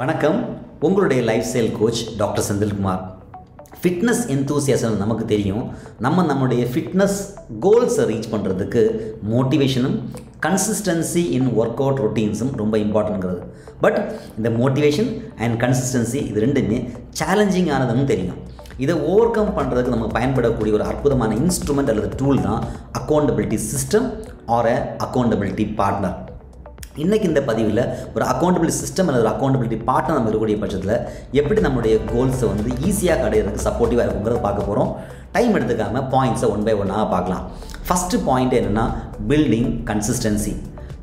வணக்கம். உங்களுடைய lifestyle coach doctor Senthilkumar. Fitness enthusiasm நமக்கு தெரியும். நம்ம நம்முடைய ஃபிட்னஸ் கோல்ஸை ரீச் பண்ணுறதுக்கு மோட்டிவேஷனும் கன்சிஸ்டன்சி இன் ஒர்க் அவுட் ரொட்டீன்ஸும் ரொம்ப இம்பார்ட்டன்ங்கிறது பட் இந்த மோட்டிவேஷன் அண்ட் கன்சிஸ்டன்சி இது ரெண்டுமே சேலஞ்சிங்கானதுன்னு தெரியும். இதை ஓவர் கம் பண்ணுறதுக்கு நம்ம பயன்படக்கூடிய ஒரு அற்புதமான இன்ஸ்ட்ருமெண்ட் அல்லது டூல் தான் accountability system or uh accountability partner இன்றைக்கி இந்த பதிவில் ஒரு அக்கௌண்டபிலிட்டி சிஸ்டம் அல்லது ஒரு அக்கௌண்டபிலிட்டி பார்ட்னர் நம்ம இருக்கக்கூடிய பட்சத்தில் எப்படி நம்மளுடைய கோல்ஸை வந்து ஈஸியாக அடையிறதுக்கு சப்போர்ட்டிவாக இருக்குங்கிறத பார்க்க போகிறோம் டைம் எடுத்துக்காமல் பாயிண்ட்ஸை ஒன் பை ஒன்னாக பார்க்கலாம். ஃபஸ்ட்டு பாயிண்ட் என்னென்னா பில்டிங் கன்சிஸ்டன்சி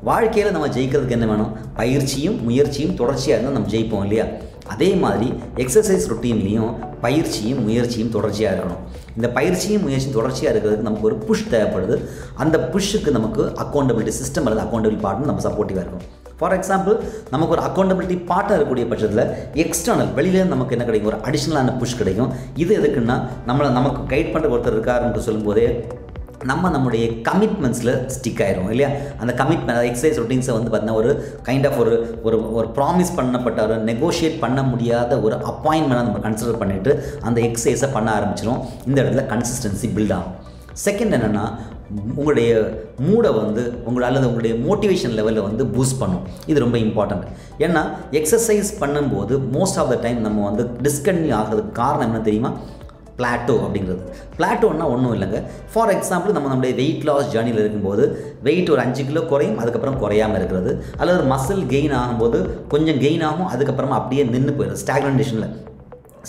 வாழ்க்கையில் நம்ம ஜெயிக்கிறதுக்கு என்ன வேணும்? பயிற்சியும் முயற்சியும் தொடர்ச்சியாக இருந்தால் நம்ம ஜெயிப்போம் இல்லையா? அதே மாதிரி எக்ஸசைஸ் ரொட்டீன்லேயும் பயிற்சியும் முயற்சியும் தொடர்ச்சியாக இருக்கணும். இந்த பயிற்சியும் முயற்சியும் தொடர்ச்சியாக இருக்கிறதுக்கு நமக்கு ஒரு புஷ் தேவைப்படுது. அந்த புஷ்ஷுக்கு நமக்கு அக்கௌண்டபிலிட்டி சிஸ்டம் அல்லது அக்கௌண்டபிலிட்டி பார்ட்னர் நம்ம சப்போர்ட்டிவாக இருக்கும் ஃபார் எக்ஸாம்பிள் நமக்கு ஒரு அக்கௌண்டபிலிட்டி பார்ட்னர் இருக்கக்கூடிய பட்சத்தில் எக்ஸ்டர்னல் வெளியிலேருந்து நமக்கு என்ன கிடைக்கும்? ஒரு அடிஷ்னலான புஷ் கிடைக்கும். இது எதுக்குன்னா நம்மளை நமக்கு கைட் பண்ணுற ஒருத்தர் இருக்காருன்னு சொல்லும்போதே நம்ம நம்முடைய கமிட்மெண்ட்ஸில் ஸ்டிக் ஆயிரும் இல்லையா? அந்த கமிட்மெண்ட் எக்ஸசைஸ் ரொட்டீன்ஸை வந்து பார்த்தீங்கன்னா ஒரு கைண்ட் ஆஃப் ஒரு ஒரு ஒரு ப்ராமிஸ் பண்ணப்பட்ட ஒரு நெகோஷியேட் பண்ண முடியாத ஒரு அப்பாயின்மெண்ட்டாக நம்ம கன்சிடர் பண்ணிவிட்டு அந்த எக்ஸசைஸை பண்ண ஆரம்பிச்சிடும் இந்த இடத்துல கன்சிஸ்டன்சி பில்ட் ஆகும். செகண்ட் என்னென்னா உங்களுடைய மூடை வந்து உங்களை அல்லது உங்களுடைய மோட்டிவேஷன் லெவலில் வந்து பூஸ்ட் பண்ணும். இது ரொம்ப இம்பார்ட்டண்ட் ஏன்னா எக்ஸசைஸ் பண்ணும்போது மோஸ்ட் ஆஃப் த டைம் நம்ம வந்து டிஸ்கன்யூ ஆகிறதுக்கு காரணம் என்ன தெரியுமா? பிளாட்டோ அப்படிங்கிறது. பிளாட்டோன்னா ஒன்றும் இல்லைங்க. ஃபார் எக்ஸாம்பிள் நம்ம நம்மளுடைய வெயிட் லாஸ் ஜேர்னியில் இருக்கும்போது வெயிட் ஒரு அஞ்சு கிலோ குறையும் அதுக்கப்புறம் குறையாமல் இருக்கிறது. அல்லது மசில் கெயின் ஆகும்போது கொஞ்சம் கெயின் ஆகும் அதுக்கப்புறமா அப்படியே நின்று போயிடும் ஸ்டாக்னேஷனில்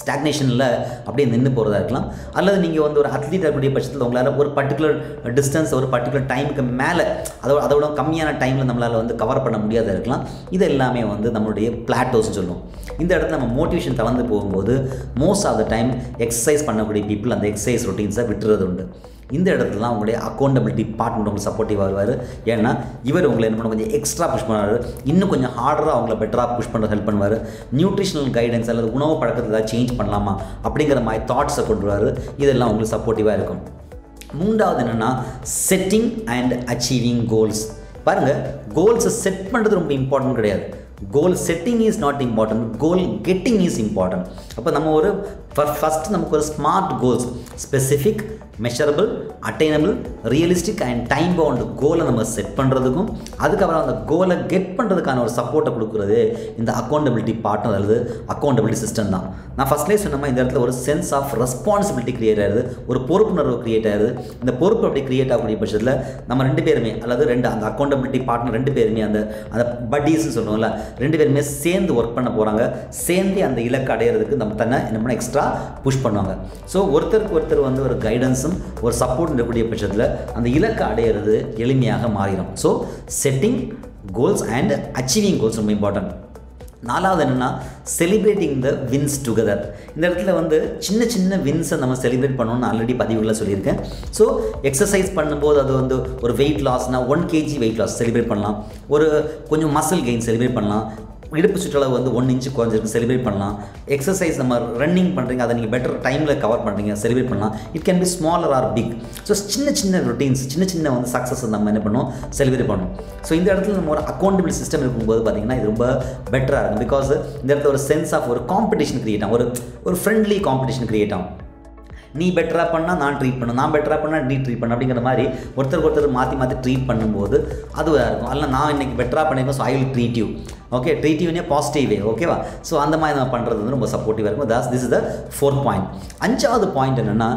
ஸ்டாக்னேஷனில் அப்படியே நின்று போகிறதா இருக்கலாம். அல்லது நீங்கள் வந்து ஒரு அத்லீட் இருக்கக்கூடிய பட்சத்தில் உங்களால் ஒரு பர்டிகுலர் டிஸ்டன்ஸ் ஒரு பர்டிகுலர் டைமுக்கு மேலே அதோட அதோட கம்மியான டைமில் நம்மளால் வந்து கவர் பண்ண முடியாத இருக்கலாம். இது எல்லாமே வந்து நம்மளுடைய பிளாட்டோஸ்னு சொல்லுவோம். இந்த இடத்துல நம்ம மோட்டிவேஷன் தளர்ந்து போகும்போது most of the time exercise பண்ணக்கூடிய பீப்புள் அந்த எக்ஸசைஸ் ரொட்டீன்ஸை விட்டுறது உண்டு இந்த இடத்துல தான் உங்களுடைய அக்கௌண்டபிலிட்டி பார்ட்னர் உங்களுக்கு சப்போர்ட்டிவாக வருவார் ஏன்னா இவர் உங்களை என்ன பண்ண கொஞ்சம் எக்ஸ்ட்ரா புஷ் பண்ணுவார். இன்னும் கொஞ்சம் ஹார்டராக அவங்கள பெட்டராக புஷ் பண்ணுற ஹெல்ப் பண்ணுவார். நியூட்ரிஷனல் கைடன்ஸ் அல்லது உணவு பழக்கத்தை ஏதாவது சேஞ்ச் பண்ணலாமா? அப்படிங்கிற மாதிரி தாட்ஸை கொண்டு வருவார். இதெல்லாம் உங்களுக்கு சப்போர்ட்டிவாக இருக்கும். மூன்றாவது என்னென்னா செட்டிங் அண்ட் அச்சீவிங் கோல்ஸ் பாருங்கள் கோல்ஸை செட் பண்ணுறது ரொம்ப இம்பார்ட்டன்ட் கிடையாது. Goal setting is not important goal getting is important அப்போ நம்ம ஒரு ஃபஸ்ட் நமக்கு ஒரு smart goals specific measurable attainable realistic and time bound கோலை நம்ம செட் பண்ணுறதுக்கும் அதுக்கப்புறம் அந்த கோலை கெட் பண்ணுறதுக்கான ஒரு சப்போர்ட்டை கொடுக்குறது இந்த அக்கௌண்டபிலிட்டி பார்ட்னர் அல்லது அக்கௌண்டபிலிட்டி சிஸ்டம் தான். நான் ஃபஸ்ட்லேயே சொன்ன மாதிரி இந்த இடத்துல ஒரு சென்ஸ் ஆஃப் ரெஸ்பான்சிபிலிட்டி க்ரியேட் ஆகுது ஒரு பொறுப்புணர்வு க்ரியேட் ஆகுது இந்த பொறுப்பு அப்படி கிரியேட் ஆகக்கூடிய பட்சத்தில் நம்ம ரெண்டு பேருமே அல்லது ரெண்டு அந்த அக்கௌண்டபிலிட்டி பார்ட்னர் ரெண்டு பேருமே அந்த அந்த பட்டீஸ்னு சொல்லுவோம்ல ரெண்டு பேருமே சேர்ந்து ஒர்க் பண்ண போகிறாங்க சேர்ந்து அந்த இலக்கு அடையிறதுக்கு நம்ம தன்னை என்ன பண்ண எக்ஸ்ட்ரா புஷ் பண்ணுவாங்க. ஸோ ஒருத்தருக்கு ஒருத்தர் வந்து ஒரு கைடன்ஸும் ஒரு சப்போர்ட் இருக்கக்கூடிய பட்சத்தில் அந்த இலக்கை அடையிறது எளிமையாக மாறிடும். So setting goals and achieving goals ரொம்ப இம்பார்ட்டன்ட் நாலாவது என்னென்னா செலிப்ரேட்டிங் த வின்ஸ் டுகெதர் இந்த இடத்துல வந்து சின்ன சின்ன வின்ஸை நம்ம செலிப்ரேட் பண்ணணும்னு ஆல்ரெடி பதிவுகளில் சொல்லியிருக்கேன். ஸோ எக்ஸசைஸ் பண்ணும்போது அது வந்து ஒரு weight லாஸ்னால் one KG weight loss celebrate பண்ணலாம். ஒரு கொஞ்சம் மசில் கெயின் செலிப்ரேட் பண்ணலாம். இடுப்பு சுற்றளவு வந்து ஒன் இன்ச்சு குறைஞ்சிருக்கு செலிப்ரேட் பண்ணலாம். எக்ஸசைஸ் நம்ம ரன்னிங் பண்ணுறீங்க அதை நீங்கள் பெட்டர் டைமில் கவர் பண்ணுறீங்க செலிப்ரேட் பண்ணலாம். It can be smaller or big so சின்ன சின்ன ரொட்டீன்ஸ் சின்ன சின்ன வந்து சக்ஸஸ் நம்ம என்ன பண்ணோம் செலிப்ரேட் பண்ணணும். ஸோ இந்த இடத்துல நம்ம ஒரு அக்கௌண்டபிள் சிஸ்டம் இருக்கும்போது பார்த்திங்கன்னா இது ரொம்ப பெட்டராக இருக்கும். பிகாஸ் இந்த இடத்துல ஒரு சென்ஸ் ஆஃப் ஒரு காம்படிஷன் கிரியேட் ஆகும். ஒரு ஒரு ஃப்ரெண்ட்லி காம்படிஷன் க்ரியேட் ஆகும். நீ பெட்டராக பண்ணால் நான் ட்ரீட் பண்ணும் நான் பெட்டராக பண்ணால் நீ ட்ரீட் பண்ண அப்படிங்கிற மாதிரி ஒருத்தருக்கு ஒருத்தர் மாற்றி மாற்றி ட்ரீட் பண்ணும்போது அதுவாக இருக்கும். அல்ல நான் இன்றைக்கி பெட்டராக பண்ணியிருக்கேன் so I will treat you okay ட்ரீட்டிவ்னே பாசிட்டிவே ஓகேவா ஸோ அந்த மாதிரி நம்ம பண்ணுறது வந்து ரொம்ப சப்போர்ட்டிவாக இருக்கும். Thus this is the fourth point அஞ்சாவது பாயிண்ட் என்னென்னா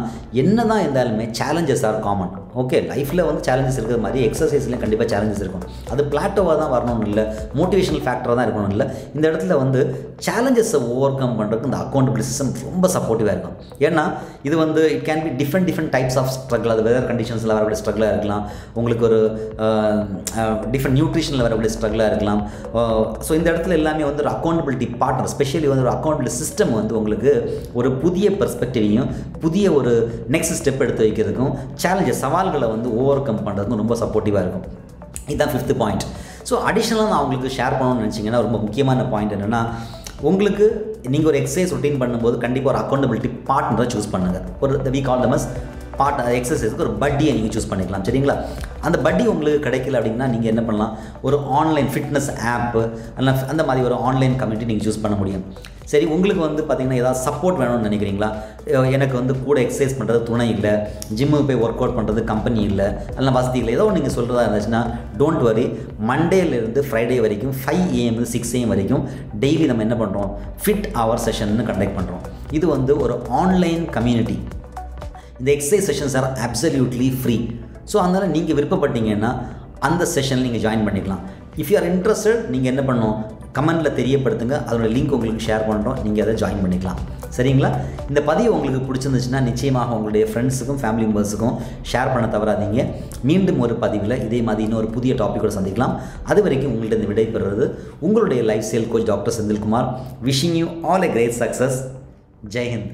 என்ன தான் இருந்தாலுமே சேலஞ்சஸ் ஆர் காமன் ஓகே லைஃப்பில் வந்து சேலஞ்சஸ் இருக்கிற மாதிரி எக்ஸசைஸ்லேயும் கண்டிப்பாக சேலஞ்சஸ் இருக்கும். அது பிளாட்டோவாக தான் வரணும்னு இல்லை மோட்டிவேஷனல் ஃபேக்டராக தான் இருக்கணும் இல்லை. இந்த இடத்துல வந்து சேலஞ்சஸை ஓவர் கம் பண்ணுறதுக்கு இந்த அக்கௌண்டபிள் சிஸ்டம் ரொம்ப சப்போர்ட்டிவாக இருக்கும். ஏன்னா இது வந்து it can be different different types of struggle அது வெதர் கண்டிஷன்ஸில் வரக்கூடிய ஸ்ட்ரகிளாக இருக்கலாம். உங்களுக்கு ஒரு டிஃப்ரெண்ட் நியூட்ரிஷனில் வரக்கூடிய ஸ்ட்ரகிளாக இருக்கலாம். ஸோ இந்த இடத்துல எல்லாமே வந்து ஒரு அக்கௌண்டபிலிட்டி பார்ட்னர் ஸ்பெஷலி வந்து ஒரு அக்கௌண்டபிலிட்டி சிஸ்டம் வந்து உங்களுக்கு ஒரு புதிய பெர்ஸ்பெக்டிவையும் புதிய ஒரு நெக்ஸ்ட் ஸ்டெப் எடுத்து வைக்கிறதுக்கும் சேலஞ்சஸ் சவால்களை வந்து ஓவர் கம் பண்ணுறதுக்கும் ரொம்ப சப்போர்ட்டிவாக இருக்கும். இதுதான் ஃபிஃப்த் பாயிண்ட் ஸோ அடிஷ்னலாக நான் உங்களுக்கு ஷேர் பண்ணணும்னு நினச்சிங்கன்னா ரொம்ப முக்கியமான பாயிண்ட் என்னென்னா உங்களுக்கு நீங்கள் ஒரு எக்ஸசைஸ் ரொட்டீன் பண்ணும்போது கண்டிப்பாக ஒரு அக்கௌண்டபிலிட்டி பார்ட்னரை சூஸ் பண்ணுங்கள் ஒரு வி கால் தமஸ் பார்ட் எக்ஸசைஸ்க்கு ஒரு பட்டியை நீங்கள் சூஸ் பண்ணிக்கலாம். சரிங்களா? அந்த பட்டி உங்களுக்கு கிடைக்கல அப்படின்னா நீங்கள் என்ன பண்ணலாம்? ஒரு ஆன்லைன் ஃபிட்னஸ் ஆப்பு அந்த மாதிரி ஒரு ஆன்லைன் கம்யூனிட்டி நீங்கள் சூஸ் பண்ண முடியும். சரி உங்களுக்கு வந்து பார்த்தீங்கன்னா ஏதாவது சப்போர்ட் வேணும்னு நினைக்கிறீங்களா? எனக்கு வந்து கூட எக்ஸசைஸ் பண்ணுறது துணை இல்லை ஜிம்முக்கு போய் ஒர்க் அவுட் பண்ணுறது கம்பெனி இல்லை அதெல்லாம் வசதி இல்லை. ஏதோ நீங்கள் சொல்கிறதா இருந்துச்சுன்னா டோன்ட் வரி மண்டேலேருந்து ஃப்ரைடே வரைக்கும் ஃபைவ் ஏஎம் சிக்ஸ் ஏஎம் வரைக்கும் டெய்லி நம்ம என்ன பண்ணுறோம் ஃபிட் அவர் செஷன்னு கண்டக்ட் பண்ணுறோம் இது வந்து ஒரு ஆன்லைன் கம்யூனிட்டி இந்த exercise sessions are absolutely free so அதனால் நீங்கள் விருப்பப்பட்டீங்கன்னா அந்த செஷனில் நீங்கள் ஜாயின் பண்ணிக்கலாம். இஃப் யூ ஆர் இன்ட்ரெஸ்டட் நீங்கள் என்ன பண்ணணும் கமெண்ட்டில் தெரியப்படுத்துங்க. அதோட லிங்க் உங்களுக்கு ஷேர் பண்ணுறோம் நீங்கள் அதை ஜாயின் பண்ணிக்கலாம். சரிங்களா? இந்த பதிவு உங்களுக்கு பிடிச்சிருந்துச்சுன்னா நிச்சயமாக உங்களுடைய ஃப்ரெண்ட்ஸுக்கும் ஃபேமிலி மெம்பர்ஸுக்கும் ஷேர் பண்ண தவறாதீங்க. மீண்டும் ஒரு பதிவில் இதே மாதிரி இன்னொரு புதிய டாப்பிக்கோடு சந்திக்கலாம். அது வரைக்கும் உங்கள்கிட்ட இந்த விடைபெறுவது உங்களுடைய lifestyle coach doctor Senthilkumar. Wishing you all a great success Jai Hind